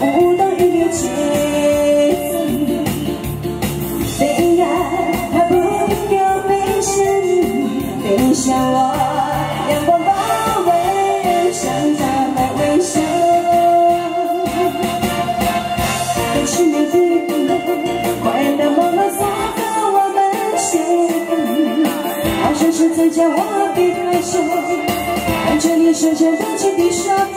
舞动音乐节奏，飞呀，它不停地飞向你，飞向我，阳光包围，人向它还微笑。都是每日快乐梦了洒在我们心上，好像是在叫我别害羞，看着你深深动情的沙发。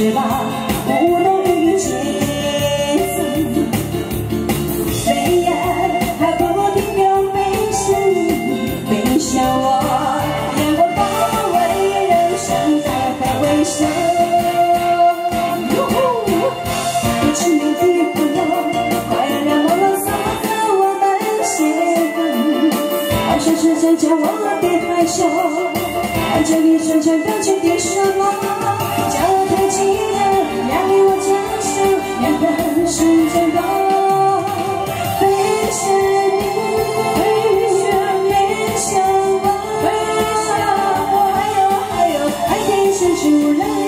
的翅膀，舞动于节奏，飞呀，它不停地飞向你，飞向我，阳光包围，人生打开微笑。一支美丽的火，快乐梦浪洒在我们肩膀，好像是在叫我别害羞，爱着你深沉的情。主人。